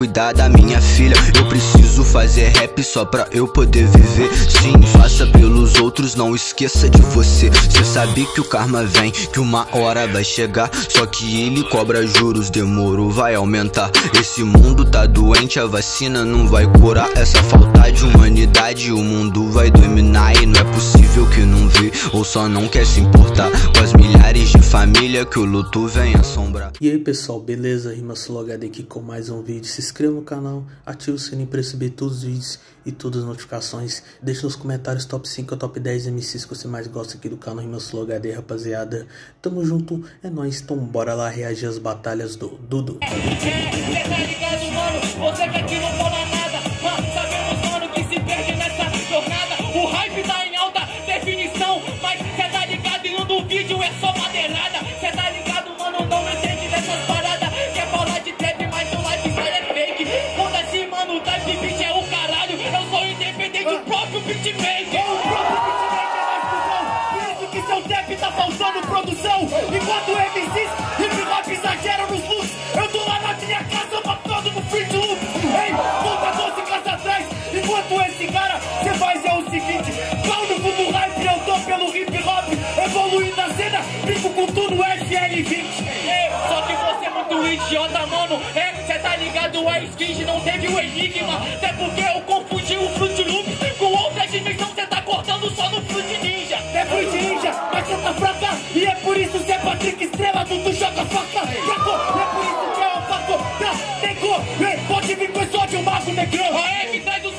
Cuidar da minha filha, eu preciso fazer rap só pra eu poder viver. Sim, faça pelos outros, não esqueça de você. Cê sabe que o karma vem, que uma hora vai chegar. Só que ele cobra juros, demorou, vai aumentar. Esse mundo tá doente, a vacina não vai curar. Essa falta de humanidade, o mundo vai dominar. E não é possível que não vê, ou só não quer se importar com as milhares de família que o luto vem assombrar. E aí pessoal, beleza? Rima Sulogada aqui com mais um vídeo. Se inscreva no canal, ative o sininho para receber todos os vídeos e todas as notificações. Deixe nos comentários top 5 ou top 10 MCs que você mais gosta aqui do canal Rima Sulogada, rapaziada. Tamo junto, é nóis, então bora lá reagir às batalhas do Dudu. Tá ligado, mano? Você que aqui não fala beatmaker. O próprio beatmaker é mais cuzão. Por isso que seu trap tá faltando produção. Enquanto MCs, hip hop exageram nos looks. Eu tô lá na minha casa matando no free loop. Ei, volta 12 casas atrás. Enquanto esse cara, cê faz é o seguinte: pau no cu do hype, eu tô pelo hip hop. Evoluindo a cena, brinco com tudo FL20. Ei, só que você é muito idiota, mano. É, cê tá ligado? A skins não teve o enigma. Até porque eu confundi o Fruit Loop com cortando só no Fruit Ninja. É Fruit Ninja, mas cê tá fraca. E é por isso que é Patrick Estrela, Dudu joga faca. Fraco, é por isso que é o Paco. Tá, tem cor. Ei, pode vir com exódio, mago negrão. A me traz um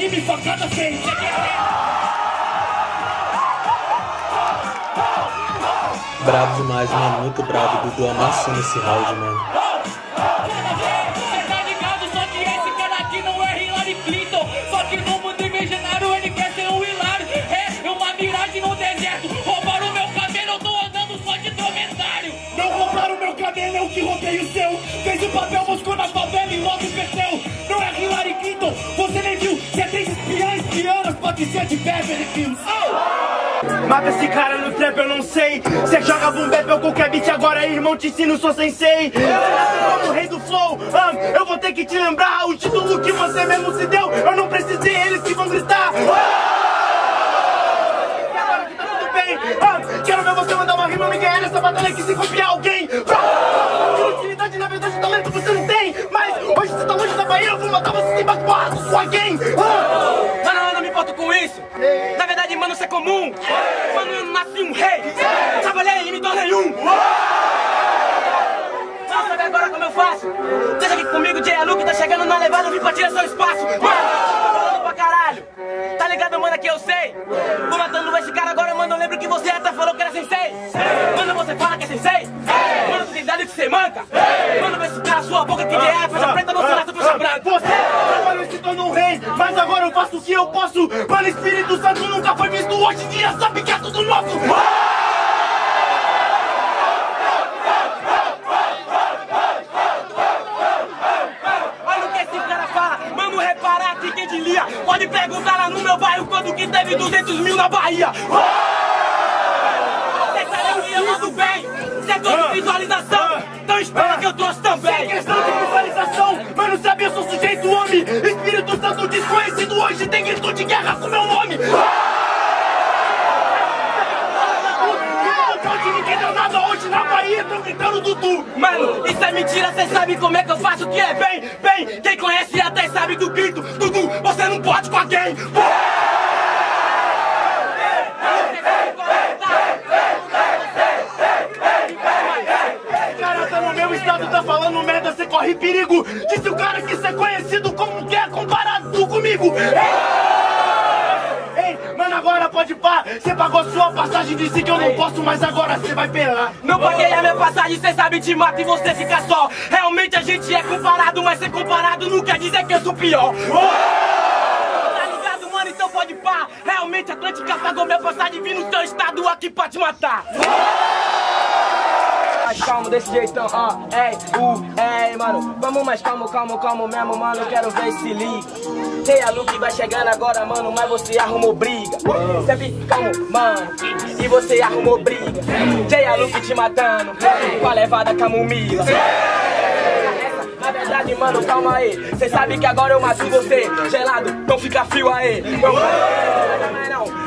Rimas facadas feitas. Bravo demais, mano, muito bravo. Dudu amassando esse round, mano. Espianas, pode ser de Beverly Hills. Mata esse cara no trap, eu não sei. Cê joga boom bap ou qualquer beat, agora irmão te ensino, sou sensei. Você nasceu como rei do flow, ah, eu vou ter que te lembrar o título que você mesmo se deu. Eu não precisei, eles que vão gritar. E agora que tá tudo bem, ah, quero ver você mandar uma rima me ganhar nessa batalha que se copiar alguém. Ah, utilidade, na verdade, talento você não tem. Mas hoje você tá longe da Bahia, eu vou matar você sem porra com sua gang. Ah. Isso. Na verdade, mano, isso é comum. Mano, eu nasci um rei. Trabalhei e me tornei um. Não sabe agora como eu faço? Deixa aqui comigo, Jay Luke, tá chegando na levada, eu vim pra tirar seu espaço. Mano, pra caralho. Tá ligado, mano, que eu sei. Vou matando esse cara agora, mano, eu lembro que você até falou que era sensei. Mano, você fala que é sensei. Mano, tu tem dado que você manca. Mano, se cala sua boca que é faixa preta, não será faixa branca. Você trabalhou e se tornou um rei, mas agora eu faço o que eu posso. Mano, Espírito Santo nunca foi visto, hoje em dia sabe que é tudo nosso. Olha o que esse cara fala, mano, repara aqui quem diria. Pode perguntar lá no meu bairro quando que teve 200 mil na Bahia. Cê sabe que eu mando bem, setor de visualização. Então espera que eu trouxe Sem também. questão de visualização, mano, sabe, eu sou sujeito homem. Espírito Santo desconhecido hoje tem grito de guerra com meu nome. Onde ninguém deu nada hoje na Bahia, tão gritando Dudu. Mano, isso é mentira, cê sabe como é que eu faço que é bem, bem. Quem conhece até sabe do grito. Dudu, você não pode com alguém. cara tá no meu estado, tá falando merda, você corre perigo. Disse o cara que ser conhecido como que é comparado comigo. Ei, mano, agora pode pá. Você pagou sua passagem, disse que eu não posso, mas agora você vai pelar. Não paguei a minha passagem, cê sabe te mata e você fica só. Realmente a gente é comparado, mas ser comparado não quer dizer que eu sou pior. Tá ligado, mano? Então pode pá. Realmente a Atlântica pagou minha passagem, vim no teu estado aqui pra te matar. Calmo desse jeitão, ó. Ei, uh, ei, mano. Vamos mais calmo, calmo, calmo mesmo, mano. Quero ver se liga. Sei a Luke vai chegando agora, mano, mas você arrumou briga. Sempre calmo, mano. E você arrumou briga. Sei a Luke te matando. Com a levada camomila. Na verdade, mano, calma aí. Cê sabe que agora eu mato você. Gelado, não fica frio aí.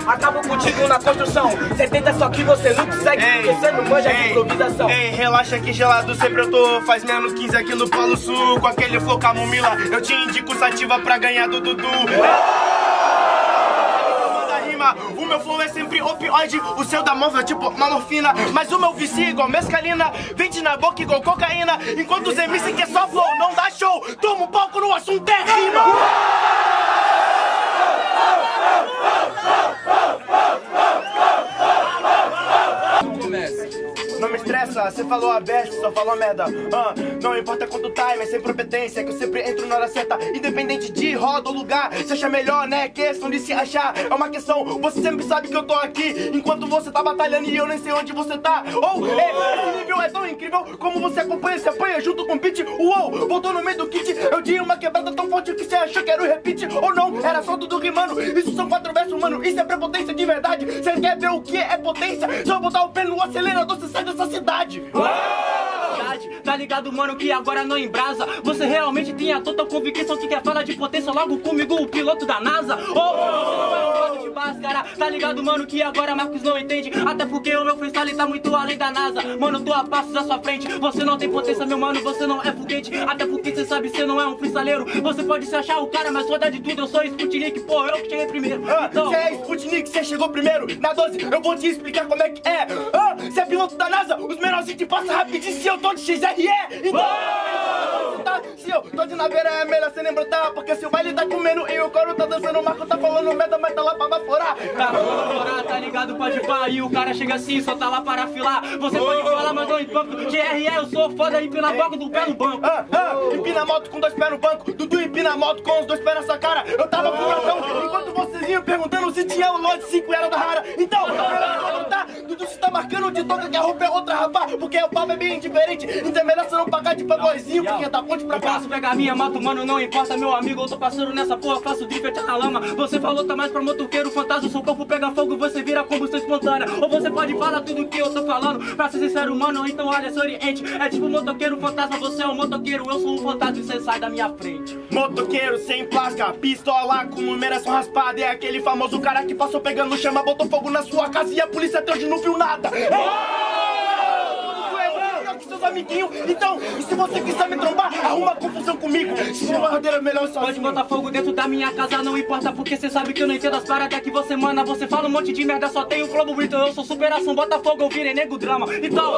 Acabo contigo na construção. Cê tenta só que você não consegue. Ei, Porque você não manja de ei, improvisação. Ei, relaxa que gelado sempre eu tô. Faz menos 15 aqui no Polo Sul. Com aquele flow camomila, eu te indico sativa pra ganhar do Dudu. O meu flow é sempre opioide, o seu da móvel é tipo uma morfina. Mas o meu vicia é igual mescalina, vende na boca igual cocaína. Enquanto os MC que é só flow, não dá show. Toma um palco no assunto é rima. Estressa, você falou a best, só falou merda. Ah, não importa quanto time, é sem competência que eu sempre entro na hora certa. Independente de roda ou lugar, se acha melhor, né? Questão de se achar, é uma questão. Você sempre sabe que eu tô aqui, enquanto você tá batalhando e eu nem sei onde você tá. Ou, ei, esse nível é tão incrível como você acompanha, se apanha junto com o beat. Uou, voltou no meio do kit. Eu dei uma quebrada tão forte que você achou que era o repeat. Ou não, era só tudo rimando. Isso são quatro versos, mano. Isso é prepotência de verdade. Você quer ver o que é potência? Eu botar o pé no acelerador, você sai dessa cidade. Verdade. Tá ligado, mano, que agora não embrasa. Você realmente tem a total convicção que quer falar de potência logo comigo, o piloto da NASA? Ou você não é um bando de báscara? Tá ligado, mano, que agora Marcos não entende. Até porque o meu freestyle tá muito além da NASA. Mano, tô a passos à sua frente. Você não tem potência, meu mano, você não é foguete. Até porque você sabe, você não é um freestyleiro. Você pode se achar o cara, mas foda de tudo, eu sou Sputnik, pô, eu que cheguei primeiro. Ah, Então, Você é Sputnik, você chegou primeiro. Na 12, eu vou te explicar como é que é. Ah, Você é piloto da NASA, os menorzinhos te passam rapidinho se eu tô de XRE. Então, tá, se eu tô de naveira é melhor você nem brotar. Porque se o baile tá comendo e o coro tá dançando, o Marco tá falando merda, mas tá lá pra baforar. Tá, bora, tá ligado, pode pá, e o cara chega assim, só tá lá para filar. Você pode falar, mas não enquanto GRE, eu sou foda e pela boca do pé no banco. Ah, ah, empina a moto com dois pés no banco. Dudu empina a moto com os dois pés nessa cara. Eu tava com o bratão enquanto vocês iam perguntando se tinha o lote 5 era da rara. Então, eu tá? Dudu se tá marcando de toca que a roupa é outra, rapá. Porque o papo é bem diferente. Então é melhor você não pagar de pagõezinho, porque é da ponte pra Eu cá. posso pegar minha moto, mano, não importa, meu amigo. Eu tô passando nessa porra, faço drift na lama. Você falou, tá mais pra motoqueiro, fantasma. Seu corpo pega fogo, você vira combustão espontânea. Ou você pode falar tudo que eu tô falando. Pra ser sincero, mano, então olha, se oriente. É tipo motoqueiro, fantasma. Você é um motoqueiro, eu sou um fantasma e você sai da minha frente. Motoqueiro sem placa, pistola com numeração raspada. É aquele famoso cara que passou pegando chama, botou fogo na sua casa e a polícia até hoje não viu nada. É seus. Então, e se você quiser me trombar, arruma confusão comigo. Se for barradeira, melhor Pode botar fogo dentro da minha casa, não importa porque cê sabe que eu não entendo as paradas que você manda. Você fala um monte de merda, só tem o Globo Brito. Eu sou superação, bota fogo, eu virei nego drama. Então.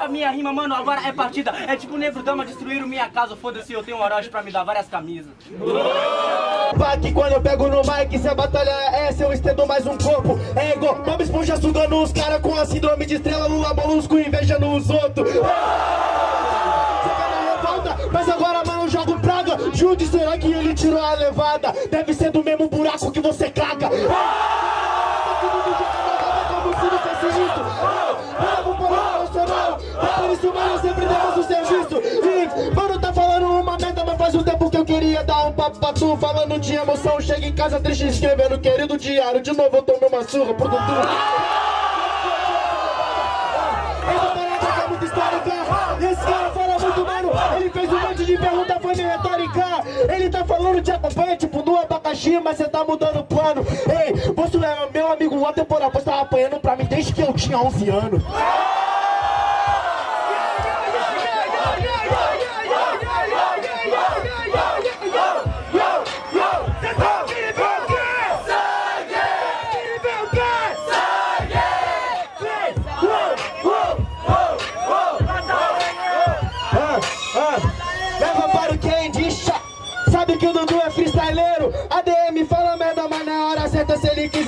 A minha rima, mano, agora é partida. É tipo negro dama destruíram minha casa. Foda-se, eu tenho um Orochi pra me dar várias camisas. Pá, que quando eu pego no mic, se a batalha é essa, eu estendo mais um corpo. É igual Bob Esponja sugando os caras com a síndrome de estrela, Lula molusco invejando os outros. Revolta, mas agora, mano, jogo praga. Jude, será que ele tirou a levada? Deve ser do mesmo buraco que você caga. Eu sempre demos o serviço. E, mano, tá falando uma merda, mas faz um tempo que eu queria dar um papo pra tu. Falando de emoção, chega em casa triste escrevendo, querido diário. De novo eu tomei uma surra pro Dudu. Essa parada é muito histórica. Esse cara fala muito, mano. Ele fez um monte de pergunta, foi meio retórica. Ele tá falando de acompanha, tipo, no abacaxi, mas você tá mudando o plano. Ei, você é meu amigo, uma temporada, você tava apanhando pra mim desde que eu tinha 11 anos.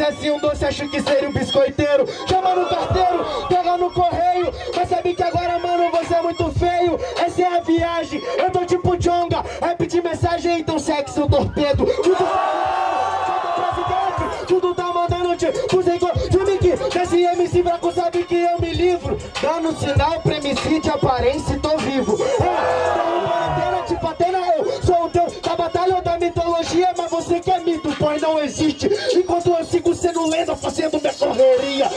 Quisesse um doce, acho que seria um biscoiteiro. Chama no carteiro, pega no correio. Sabe que agora, mano, você é muito feio. Essa é a viagem, eu tô tipo Jonga. Rap de mensagem, então seu torpedo. Tudo presidente, tudo tá mandando te Fuzei com Jimmy Desce MC fraco, sabe que eu me livro, dando sinal pra MC de aparência e tô vivo. É, te patena, eu sou o deus da batalha ou da mitologia, mas você que é mito, pois não existe. Sigo lenda, fazendo minha correria.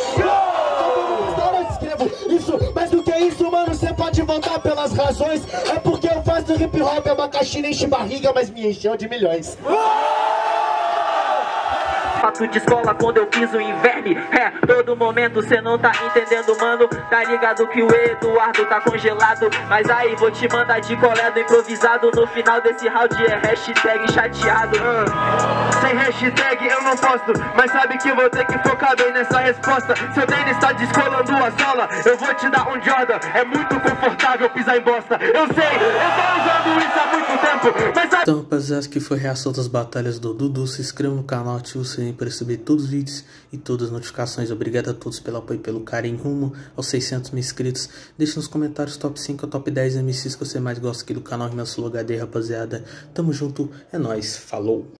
Eu escrevo isso, mas do que isso, mano, você pode voltar pelas razões. É porque eu faço hip hop, é uma caixinha enche barriga, mas me encheu de milhões. Fato de escola quando eu piso em verme. É, todo momento cê não tá entendendo, mano. Tá ligado que o Eduardo tá congelado. Mas aí vou te mandar de colé do improvisado. No final desse round é hashtag chateado. Sem hashtag eu não posto. Mas sabe que vou ter que focar bem nessa resposta. Seu tênis tá descolando a sola. Eu vou te dar um Jordan. É muito confortável pisar em bosta. Eu sei, eu tô usando isso há muito tempo. Mas sabe... Então rapaziada, que foi a reação das batalhas do Dudu. Se inscreva no canal, ative o sininho para receber todos os vídeos e todas as notificações. Obrigado a todos pelo apoio e pelo carinho rumo aos 600 mil inscritos. Deixe nos comentários top 5 ou top 10 MCs que você mais gosta aqui do canal Rimansulu HD, rapaziada. Tamo junto, é nóis, falou!